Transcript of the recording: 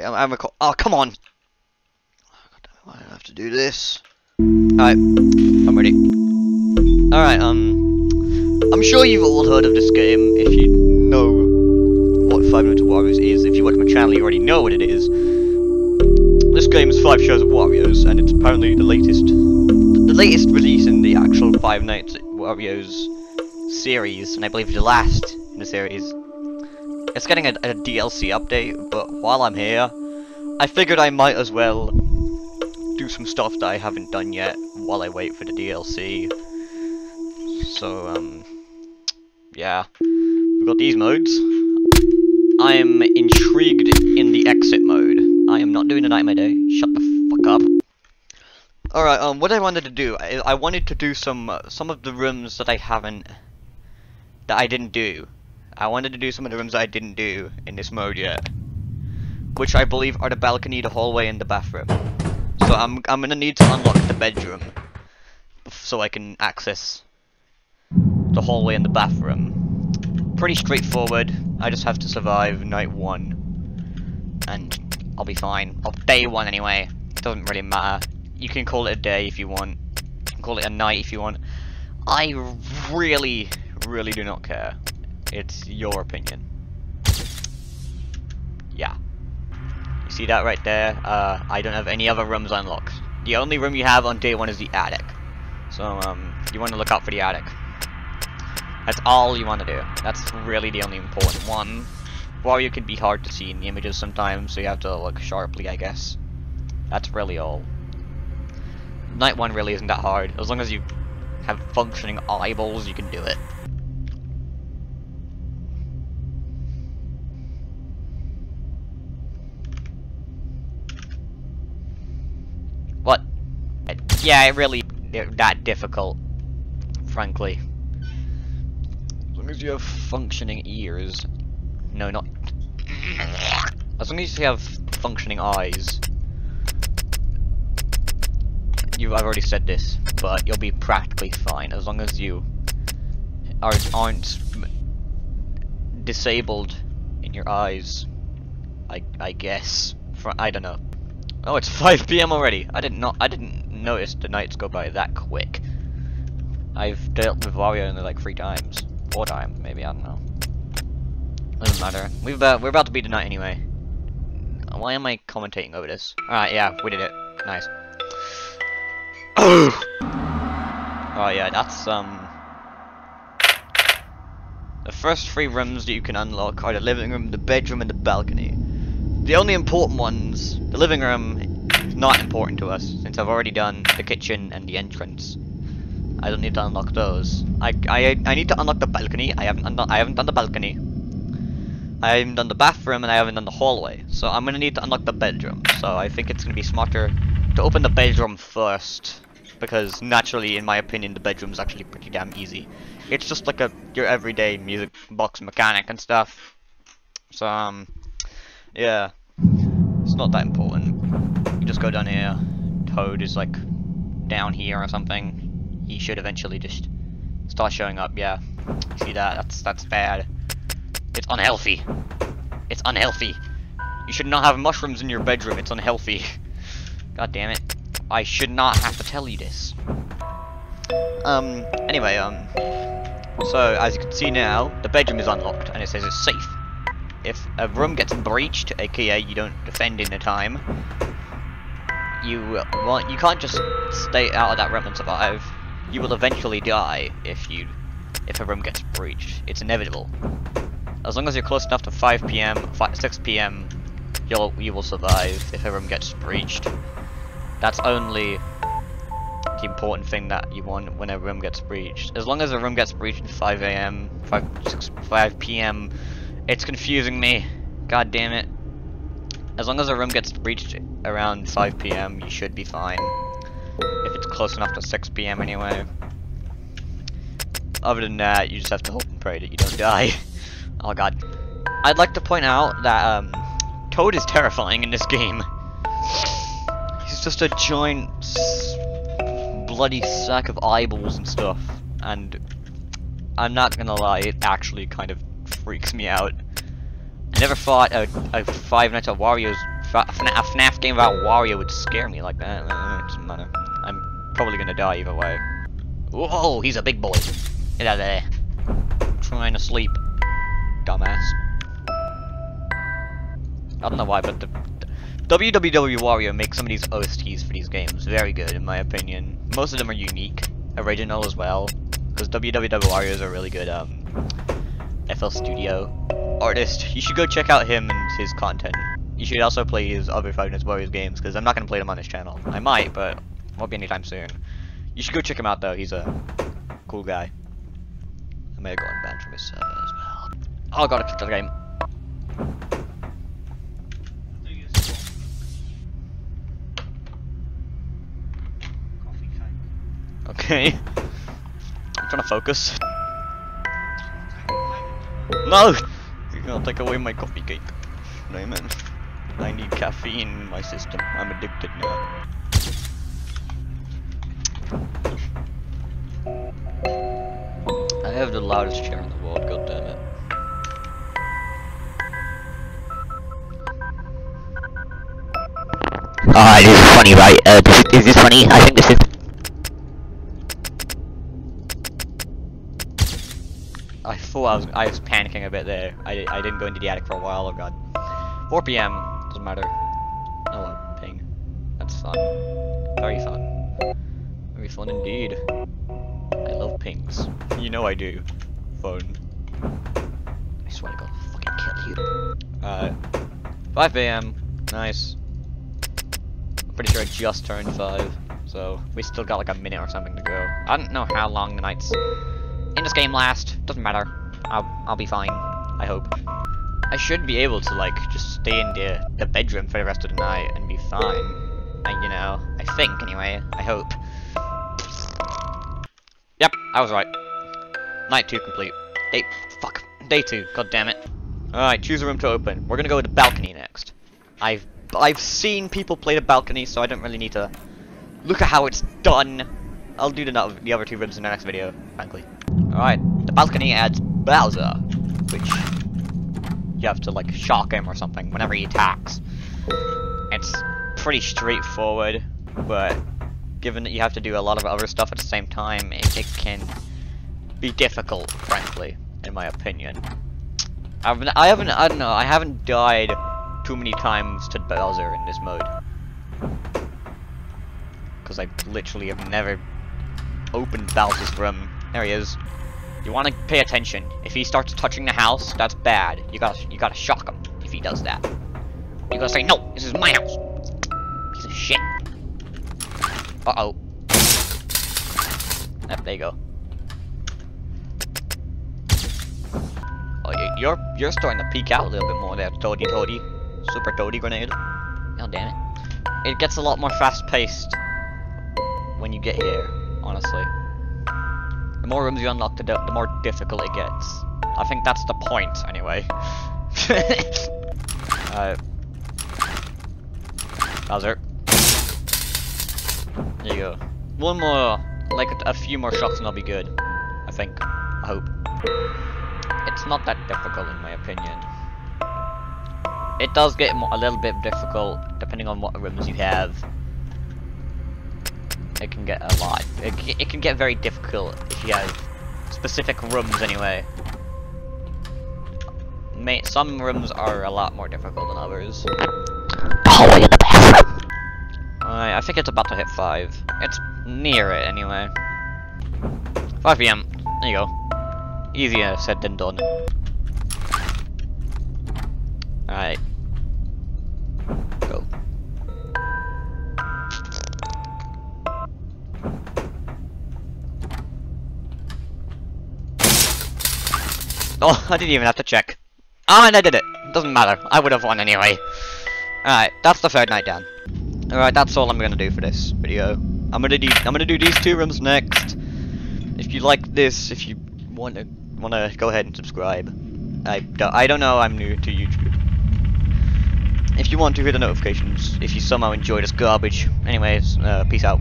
Wait, I'm, I'm record- Oh, come on! Oh, I have to do this? Alright, I'm ready. Alright, um... I'm sure you've all heard of this game if you know what Five Nights at Wario's is. If you watch my channel, you already know what it is. This game is Five Shows at Wario's, and it's apparently the latest... The latest release in the actual Five Nights at Wario's series, and I believe the last in the series. It's getting a, a DLC update, but while I'm here, I figured I might as well do some stuff that I haven't done yet while I wait for the DLC. So, um, yeah. We've got these modes. I am intrigued in the exit mode. I am not doing the Nightmare Day. Shut the fuck up. Alright, um, what I wanted to do, I, I wanted to do some, uh, some of the rooms that I haven't, that I didn't do. I wanted to do some of the rooms I didn't do in this mode yet. Which I believe are the balcony, the hallway, and the bathroom. So I'm, I'm gonna need to unlock the bedroom. So I can access the hallway and the bathroom. Pretty straightforward. I just have to survive night one. And I'll be fine. Or day one anyway. It doesn't really matter. You can call it a day if you want. You can call it a night if you want. I really, really do not care. It's your opinion. Yeah. You see that right there? Uh, I don't have any other rooms unlocked. The only room you have on day one is the attic. So, um, you want to look out for the attic. That's all you want to do. That's really the only important one. Wario can be hard to see in the images sometimes, so you have to look sharply, I guess. That's really all. Night one really isn't that hard. As long as you have functioning eyeballs, you can do it. Yeah, it really that difficult, frankly. As long as you have functioning ears. No, not. As long as you have functioning eyes. You, I've already said this, but you'll be practically fine as long as you are, aren't disabled in your eyes. I, I guess. I don't know. Oh, it's 5 p.m. already. I didn't know. I didn't notice the nights go by that quick. I've dealt with Wario only like three times, four times, maybe. I don't know. Doesn't matter. We've about we're about to beat the night anyway. Why am I commentating over this? Alright, yeah, we did it. Nice. oh yeah, that's um. The first three rooms that you can unlock are the living room, the bedroom, and the balcony. The only important ones, the living room, not important to us since I've already done the kitchen and the entrance. I don't need to unlock those. I I I need to unlock the balcony. I haven't I haven't done the balcony. I haven't done the bathroom and I haven't done the hallway. So I'm gonna need to unlock the bedroom. So I think it's gonna be smarter to open the bedroom first. Because naturally, in my opinion, the bedroom's actually pretty damn easy. It's just like a your everyday music box mechanic and stuff. So um yeah. It's not that important. Go down here. Toad is like down here or something. He should eventually just start showing up, yeah. See that? That's that's bad. It's unhealthy. It's unhealthy. You should not have mushrooms in your bedroom. It's unhealthy. God damn it. I should not have to tell you this. Um, anyway, um, so as you can see now, the bedroom is unlocked and it says it's safe. If a room gets breached, aka you don't defend in the time, you well, you can't just stay out of that room and survive. You will eventually die if you if a room gets breached. It's inevitable. As long as you're close enough to 5 p.m., 6 p.m., you'll you will survive if a room gets breached. That's only the important thing that you want when a room gets breached. As long as a room gets breached at 5 a.m., 5, 6, 5 p.m., it's confusing me. God damn it. As long as a room gets reached around 5 p.m., you should be fine. If it's close enough to 6 p.m. anyway. Other than that, you just have to hope and pray that you don't die. oh god. I'd like to point out that um, Toad is terrifying in this game. He's just a giant bloody sack of eyeballs and stuff. And I'm not gonna lie, it actually kind of freaks me out. I never thought a, a Five Nights at Wario's a FNAF game about Wario would scare me like that. Uh, matter. I'm probably gonna die either way. Whoa, he's a big boy. Get out of there. trying to sleep. Dumbass. I don't know why, but the, the WWW Wario makes some of these OSTs for these games very good, in my opinion. Most of them are unique, original as well, because WWW Wario is a really good um, FL Studio artist. You should go check out him and his content. You should also play his other Five Wario's games, because I'm not going to play them on his channel. I might, but won't be anytime soon. You should go check him out, though. He's a cool guy. I may have gotten banned from his server as well. Oh, I gotta kick the game. Okay. I'm trying to focus. No! You're gonna take away my coffee cake. Damn it. I need caffeine in my system. I'm addicted now. I have the loudest chair in the world, god damn it. Ah, this is funny, right? Uh, this, is this funny? I think this is. I I was I was panicking a bit there. I, I didn't go into the attic for a while. Oh god. 4 p.m. Doesn't matter. Oh, ping. That's fun. Very fun. Very fun indeed. I love pings. You know I do. Phone. I swear to God, I'll fucking kill you. Uh, 5 a.m. Nice. I'm pretty sure I just turned 5, so we still got like a minute or something to go. I don't know how long the nights in this game last. Doesn't matter. I'll I'll be fine. I hope. I should be able to like just stay in the the bedroom for the rest of the night and be fine. I, you know, I think anyway. I hope. Yep, I was right. Night two complete. Day fuck. Day two. God damn it. All right, choose a room to open. We're gonna go with the balcony next. I've I've seen people play the balcony, so I don't really need to look at how it's done. I'll do the, the other two rooms in the next video, frankly. Alright, the balcony adds Bowser, which you have to like shock him or something whenever he attacks. It's pretty straightforward, but given that you have to do a lot of other stuff at the same time, it, it can be difficult, frankly, in my opinion. I've, I haven't, I don't know, I haven't died too many times to Bowser in this mode. Because I literally have never opened Bowser's room. There he is. You want to pay attention. If he starts touching the house, that's bad. You gotta, you gotta shock him if he does that. You gotta say, no, this is my house. Piece of shit. Uh-oh. Yep, there you go. Oh, you- you're you're starting to peek out a little bit more there, Toady Toady. Super Toady grenade. Oh, damn it. It gets a lot more fast-paced when you get here, honestly. The more rooms you unlock, the, the more difficult it gets. I think that's the point, anyway. uh, Bowser. There you go. One more, like a, a few more shots and I'll be good. I think. I hope. It's not that difficult in my opinion. It does get a little bit difficult depending on what rooms you have. It can get a lot. It, it can get very difficult if you have specific rooms anyway. May some rooms are a lot more difficult than others. The hallway in the bathroom. Alright, I think it's about to hit 5. It's near it anyway. 5 p.m. There you go. Easier said than done. Alright. Oh, I didn't even have to check. Oh, and I did it. Doesn't matter. I would have won anyway. Alright, that's the third night down. Alright, that's all I'm gonna do for this video. I'm gonna do I'm gonna do these two rooms next. If you like this, if you want to wanna go ahead and subscribe. I don't, I don't know, I'm new to YouTube. If you want to hit the notifications, if you somehow enjoy this garbage. Anyways, uh, peace out.